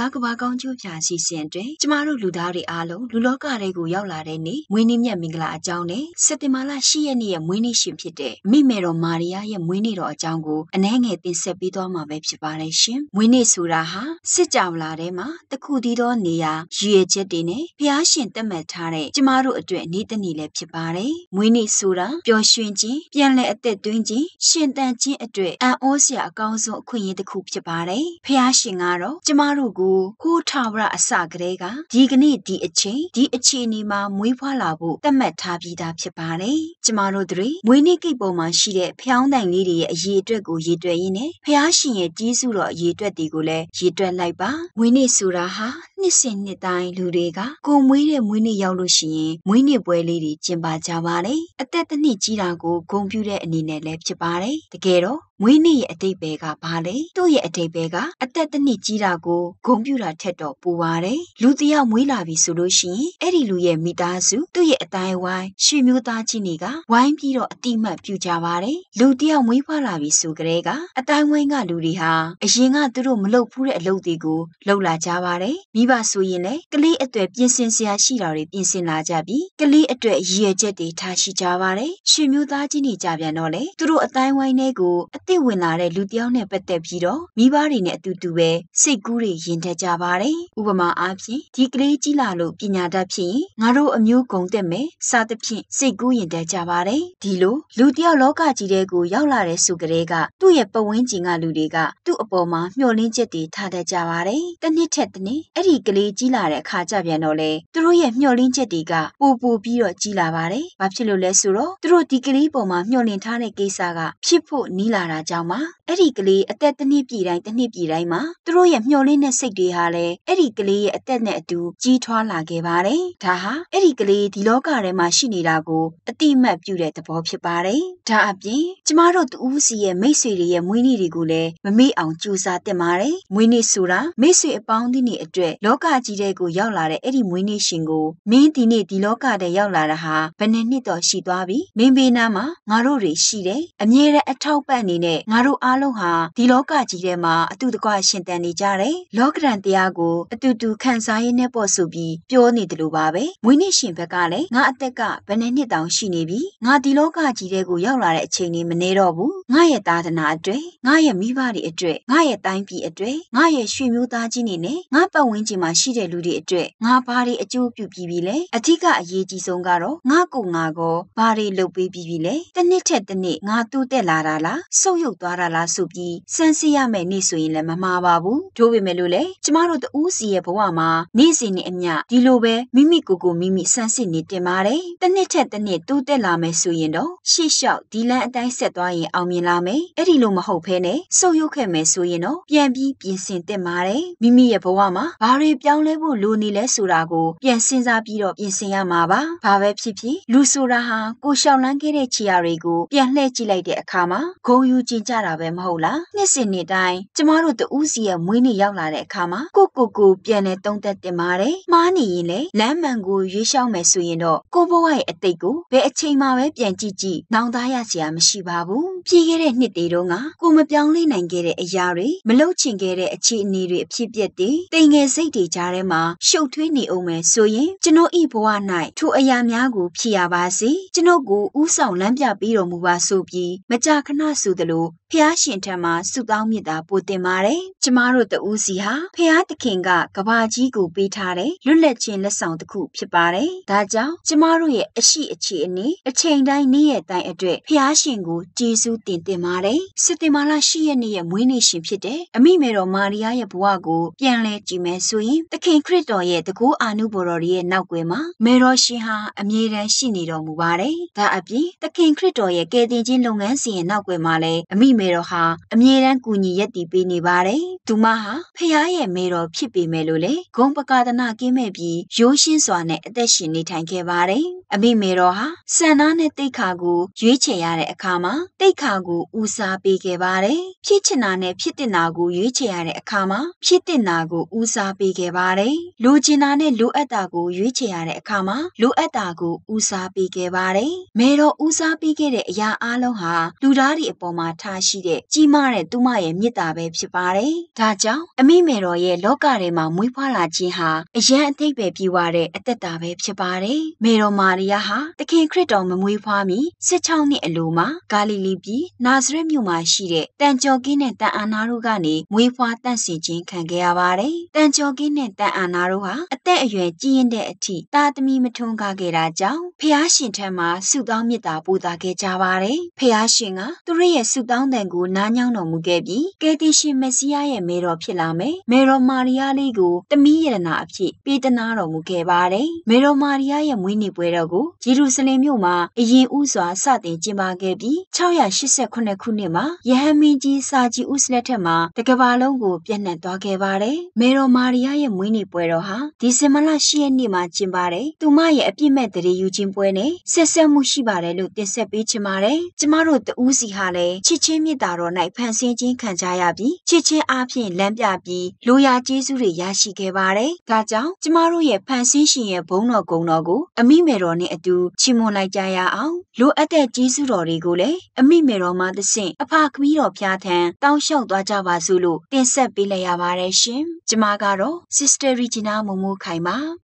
သားကဘာကောင်းကျိုးဖြာစီစဉ်တွင်ကျမတို့လူသားတွေအားလုံးလူလောကတွေကိုရောက်လာတဲ့နေ့မွေးနေ့မြတ်မင်္ဂလာအကြောင်းနဲ့စက်တင်ဘာလ10ရက်နေ့ရဲ့မွေးနေ့ရှင်ဖြစ်တဲ့မိမေတော်မာရီယာရဲ့မွေးနေ့တော်အကြောင်းကိုအနှဲငယ်တင်ဆက်ပေးသွားမှာပဲဖြစ်ပါတယ်ရှင်။မွေးနေ့ဆိုတာဟာစစ်ကြောင်လာထဲမှာတခုတည်းသောနေရာရည်ရွယ်ချက်တွေနဲ့ဖျားရှင်တတ်မှတ်ထားတဲ့ကျမတို့အတွက်နေ့တနေ့လည်းဖြစ်ပါတယ်။မွေးနေ့ဆိုတာပျော်ရွှင်ခြင်းပြန်လည်အသက်သွင်းခြင်းရှင်သန်ခြင်းအတွက်အံ့ဩစရာအကောင်းဆုံးအခွင့်အရေးတစ်ခုဖြစ်ပါတယ်။ဖျားရှင်ကတော့ကျမတို့ကိုဟိုးထာဝရအစကတည်းကဒီကနေ့ဒီအချိန်ဒီအခြေအနေမှာမွေးဖွားလာဖို့သတ်မှတ်ထားပြီးသားဖြစ်ပါတယ်။ကျမတို့တွေမွေးနေ့ကိတ်ပေါ်မှာရှိတဲ့ဖျောင်းတိုင်လေးတွေရဲ့အရေးအတွက်ကိုရေးတွက်ရင်းနဲ့ဖျားရှင်ရဲ့ကြီးစုတော်အရေးအတွက်တွေကိုလည်းရေးတွက်လိုက်ပါ။မွေးနေ့ဆိုတာဟာနှစ်စဉ်နှစ်တိုင်းလူတွေကကိုမွေးတဲ့မွေးနေ့ရောက်လို့ရှိရင်မွေးနေ့ပွဲလေးတွေကျင်းပကြပါတယ်။အသက်တစ်နှစ်ကြီးတာကိုဂုဏ်ပြုတဲ့အနေနဲ့လည်းဖြစ်ပါတယ်။တကယ်တော့ မွေးနေ့ရဲ့အတိတ်ပဲကဘာလဲသူ့ရဲ့အတိတ်ပဲကအသက်တစ်နှစ်ကြီးတာကိုဂုံပြူတာထက်တော့ပိုပါတယ်လူတယောက်မွေးလာပြီဆိုလို့ရှိရင်အဲ့ဒီလူရဲ့မိသားစုသူ့ရဲ့အတိုင်းဝိုင်းရွှေမျိုးသားချင်းတွေကဝိုင်းပြီးတော့အတိမတ်ပြုကြပါတယ်လူတယောက်မွေးဖွားလာပြီဆိုကြတဲ့ကအတိုင်းဝိုင်းကလူတွေဟာအရင်ကသူတို့မလုပ်ဘူးတဲ့အလုပ်တွေကိုလုပ်လာကြပါတယ်မိဘဆိုရင်လည်းကလေးအတွေ့ပြင်ဆင်စရာရှိတာတွေပြင်ဆင်လာကြပြီးကလေးအတွေ့ရည်ရွယ်ချက်တွေထားရှိကြပါတယ်ရွှေမျိုးသားချင်းတွေကြပြန်တော့လေသူတို့အတိုင်းဝိုင်းတွေကိုအသစ်ဝင်လာတဲ့လူတယောက်နဲ့ပတ်သက်ပြီးတော့မိဘတွေနဲ့အတူတူပဲစိတ်ကူးတွေရင်ထက်ကြပါတယ်။ဥပမာအားဖြင့်ဒီကလေးကြီးလာလို့ပညာတတ်ဖြစ်ရင်ငါတို့အမျိုးဂုံတက်မယ်စသဖြင့်စိတ်ကူးရင်ထက်ကြပါတယ်။ဒီလိုလူတယောက်လောကကြီးတဲ့ကိုရောက်လာတဲ့စုကလေးကသူ့ရဲ့ပဝင်းကျင်ကလူတွေကသူ့အပေါ်မှာမျှော်လင့်ချက်တွေထားတတ်ကြပါတယ်။တစ်နှစ်ထက်တစ်နှစ်အဲ့ဒီကလေးကြီးလာတဲ့အခါကျပြန်တော့လေသူတို့ရဲ့မျှော်လင့်ချက်တွေကပိုပိုပြီးတော့ကြီးလာပါတယ်။ဘာဖြစ်လို့လဲဆိုတော့သူတို့ဒီကလေးပေါ်မှာမျှော်လင့်ထားတဲ့ကိစ္စကဖြစ်ဖို့နီးလာတာကြောင့်ပါအဲ့ဒီကလေးအသက်တစ်နှစ်ပြည့်တိုင်းတစ်နှစ်ပြည့်တိုင်းမှာသူတို့ရဲ့မျှော်လင့်တဲ့စိတ်တွေဟာလည်းအဲ့ဒီကလေးရဲ့အသက်နဲ့အတူကြီးထွားလာခဲ့ပါတယ်။ဒါဟာအဲ့ဒီကလေးဒီလောကထဲမှာရှိနေတာကိုအတိမတ်ပြုတဲ့သဘောဖြစ်ပါတယ်။ဒါအပြင်ကျမတို့တူးစီရဲ့မိတ်ဆွေတွေရဲ့မွေးနေ့တွေကိုလည်းမမေ့အောင်ကြိုးစားတင်ပါတယ်။မွေးနေ့ဆိုတာမိတ်ဆွေအပေါင်းအသင်းတွေအတွက်လောကကြီးတဲ့ကိုရောက်လာတဲ့အဲ့ဒီမွေးနေ့ရှင်ကိုမင်းဒီနေ့ဒီလောကထဲရောက်လာတာဟာဘယ်နှစ်နှစ်တော့ရှိသွားပြီ။မင်းဘေးနားမှာငါတို့တွေရှိတယ်။အမြဲတမ်းအထောက်ပံ့နေတဲ့ငါတို့အားလုံးဟာဒီလောကကြီးထဲမှာအတူတကွရှင်တန်နေကြတယ်။လောကရန်တရားကိုအတူတူခံစားရင်းနဲ့ပေါ့ဆိုပြီးပြောနေတယ်လို့ပါပဲ။မွေးနေ့ရှင်ဘက်ကလည်းငါအသက်ကဘယ်နှစ်နှစ်တောင်ရှိနေပြီ။ငါဒီလောကကြီးထဲကိုရောက်လာတဲ့အချိန်လေးမနေတော့ဘူး။ငါရဲ့သားသနာအတွက်ငါရဲ့မိဘတွေအတွက်ငါရဲ့တိုင်းပြည်အတွက်ငါရဲ့ရွှေမျိုးသားကြီးနေနဲ့ငါပတ်ဝန်းကျင်မှာရှိတဲ့လူတွေအတွက်ငါဘာတွေအကျိုးပြုပြီးပြီလဲ။အထူးကအရေးကြီးဆုံးကတော့ငါကိုငါကောဘာတွေလုပ်ပေးပြီးပြီလဲ။တစ်နှစ်ထက်တစ်နှစ်ငါတိုးတက်လာတာလား။ဆုတ်ယုတ်သွားတာလားဆိုပြီးစမ်းစစ်ရမယ့်နေ့ဆိုရင်လည်းမမှားပါဘူး။ထို့ပေမဲ့လို့လေကျမတို့တူးစီရဲ့ဘဝမှာနေ့စဉ်နဲ့အမျှဒီလိုပဲမိမိကိုယ်ကိုမိမိစမ်းစစ်နေတင်ပါတယ်။တစ်နှစ်ထက်တစ်နှစ်တိုးတက်လာမယ်ဆိုရင်တော့ရှေ့လျှောက်ဒီလန်းအတိုင်းဆက်သွားရင်အောင်မြင်လာမယ်။အဲ့ဒီလိုမဟုတ်ဘဲနဲ့ဆုတ်ယုတ်ခဲ့မယ်ဆိုရင်တော့ပြန်ပြီးပြင်ဆင်တင်ပါတယ်။မိမိရဲ့ဘဝမှာဘာတွေပြောင်းလဲဖို့လိုနေလဲဆိုတာကိုပြန်စဉ်းစားပြီးတော့ပြင်ဆင်ရမှာပါ။ဘာပဲဖြစ်ဖြစ်လူဆိုတာဟာကိုရှောင်လန်းခဲ့တဲ့ခြေရာတွေကိုပြန်လှည့်ကြည့်လိုက်တဲ့အခါမှာဂုံယူကျင်ကြတာပဲမဟုတ်လား။နှစ်စဉ်နှစ်တိုင်းကျမတို့တူးစီရဲ့မွေးနေ့ရောက်လာတဲ့အခါမှာကိုကိုကိုပြန်လဲတုံးသက်တင်ပါတယ်။မှားနေရင်လေလမ်းမှန်ကိုရွေးလျှောက်မယ်ဆိုရင်တော့ကိုဘဝရဲ့အတိတ်ကိုဘယ်အချိန်မှပဲပြန်ကြည့်ကြည့်နောင်သားရစရာမရှိပါဘူး။ပြီးခဲ့တဲ့နှစ်တွေတုန်းကကိုမပြောင်းလဲနိုင်ခဲ့တဲ့အရာတွေမလုတ်ချင်ခဲ့တဲ့အခြေအနေတွေအဖြစ်ပြက်တွေတိမ်ငယ်စိတ်တွေကြားထဲမှာရှုပ်ထွေးနေအောင်မယ်ဆိုရင်ကျွန်တော်ဤဘဝ၌ထိုအရာများကိုဖြစ်ရပါစေကျွန်ုပ်ကိုဥဆောင်လမ်းပြပေးတော်မူပါဆိုပြီးမကြာခဏဆိုသလို l'eau ဖះရှင်ထံမှာဆုတောင်းမြတ်တာပိုတင်ပါတယ်။ကျမတို့တဦးစီဟာဖះသခင်ကကဘာကြီးကိုပေးထားတဲ့လွတ်လပ်ခြင်းလက်ဆောင်တစ်ခုဖြစ်ပါတယ်။ဒါကြောင့်ကျမတို့ရဲ့အရှိအခြေအနေအချိန်တိုင်းနေ့ရက်တိုင်းအတွက်ဖះရှင်ကိုကျေးဇူးတင်တင်ပါတယ်။စက်တင်ဘာလ10ရက်နေ့ရဲ့မွေးနေ့ရှင်ဖြစ်တဲ့အမိမေတော်မာရီယာရဲ့ဘဝကိုပြန်လဲကြည့်မယ်ဆိုရင်သခင်ခရစ်တော်ရဲ့တကူအာနုဘော်တော်ရဲ့နောက်ွယ်မှာမေတော်ရှင်ဟာအမြဲတမ်းရှိနေတော်မူပါတယ်။ဒါအပြင်သခင်ခရစ်တော်ရဲ့ကယ်တင်ခြင်းလုပ်ငန်းစဉ်ရဲ့နောက်ွယ်မှာလည်းအမိမေတော်ဟာအမြဲတမ်းကူညီရက်တည်ပေးနေပါတယ်။သူမဟာဖះရဲ့မေတော်ဖြစ်ပေမဲ့လို့လေဂုံပကာဒနာကင်းမဲ့ပြီးရိုးရှင်းစွာနဲ့အသက်ရှင်နေထိုင်ခဲ့ပါတယ်။အမိမေတော်ဟာစံနာနဲ့တိတ်ခါကိုရွေးချယ်ရတဲ့အခါမှာတိတ်ခါကိုဦးစားပေးခဲ့ပါတယ်။ဖြစ်ချင်တာနဲ့ဖြစ်တင်တာကိုရွေးချယ်ရတဲ့အခါမှာဖြစ်တင်တာကိုဦးစားပေးခဲ့ပါတယ်။လိုချင်တာနဲ့လိုအပ်တာကိုရွေးချယ်ရတဲ့အခါမှာလိုအပ်တာကိုဦးစားပေးခဲ့ပါတယ်။မေတော်ဦးစားပေးခဲ့တဲ့အရာအလုံးဟာလူသားတွေအပေါ်မှာထားရှရှိတဲ့ကြီးမားတဲ့သူမရဲ့မေတ္တာပဲဖြစ်ပါတယ်။ဒါကြောင့်အမိမေတော်ရဲ့လောကထဲမှာမွေးဖွားလာခြင်းဟာအယံအသိပဲပြည့်ဝတဲ့အသက်တာပဲဖြစ်ပါတယ်။မေတော်မာရိယာဟာသခင်ခရစ်တော်မမွေးဖွားမီ16နှစ်အလိုမှာဂါလိလိပြည်နာဇရက်မြို့မှာရှိတဲ့တန်ကျော်ကင်းနဲ့တန်အာနာတို့ကနေမွေးဖွားတန့်စင်ခြင်းခံခဲ့ရပါတယ်။တန်ကျော်ကင်းနဲ့တန်အာနာတို့ဟာအသက်အရွယ်ကြီးရင်တဲ့အထိတာသမီမထွန်းကားခဲ့တာကြောင့်ဖះရှင်ထံမှာဆုတောင်းမေတ္တာပို့သခဲ့ကြပါတယ်။ဖះရှင်ကသူတို့ရဲ့ဆုတောင်းတန်ကိုနားညောင်းတော်မူခဲ့ပြီးကယ်တင်ရှင်မက်ဆီးယားရဲ့မေတော်ဖြစ်လာမယ်။မေတော်မာရီယာလေးကိုတမီးယရနာအဖြစ်ပေးတနာတော်မူခဲ့ပါတယ်။မေတော်မာရီယာရဲ့မွေးနေ့ပွဲတော်ကိုဂျေရုဆလင်မြို့မှာအရင်ဦးစွာစတင်ကျင်းပခဲ့ပြီး688ခုနှစ်မှာယဟန်မင်းကြီးစာဂျီဥစလက်ထက်မှာတကဘာလုံးကိုပြန့်နှံ့သွားခဲ့ပါတယ်။မေတော်မာရီယာရဲ့မွေးနေ့ပွဲတော်ဟာဒီဇင်ဘာလ10ရက်နေ့မှာကျင်းပတဲ့သူမရဲ့အပြစ်မဲ့တရေယူခြင်းပွဲနဲ့ဆက်ဆက်မှုရှိပါတယ်လို့တင်ဆက်ပေးချင်ပါတယ်။ကျမတို့တဦးစီဟာလည်းချစ်ချင်းမေတ္တာတော်၌ဖန်ဆင်းခြင်းခံကြရပြီးချစ်ချင်းအားဖြင့်လမ်းပြပြီးလိုရာကျေးဇူးတွေရရှိခဲ့ပါတယ်။ဒါကြောင့်ကျမတို့ရဲ့ဖန်ဆင်းရှင်ရဲ့ဘုန်းတော်ကုံတော်ကိုအမိမေတော်နဲ့အတူချီးမွမ်းလိုက်ကြရအောင်။လိုအပ်တဲ့ကျေးဇူးတော်တွေကိုလည်းအမိမေတော်မှသဖြင့်အဖခမီးတော်ဖျားထံတောင်းလျှောက်သွားကြပါစို့လို့တင်ဆက်ပေးလိုက်ရပါတယ်ရှင်။ကျမကတော့ Sister Regina မမိုးခိုင်ပါ